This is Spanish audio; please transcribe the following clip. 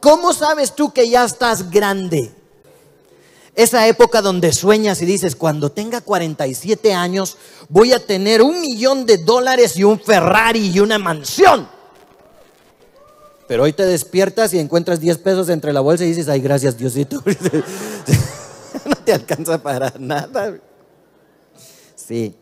¿cómo sabes tú que ya estás grande? Esa época donde sueñas y dices, cuando tenga 47 años voy a tener un millón de dólares y un Ferrari y una mansión. Pero hoy te despiertas y encuentras 10 pesos entre la bolsa y dices, ay, gracias Diosito. no te alcanza para nada. Sí.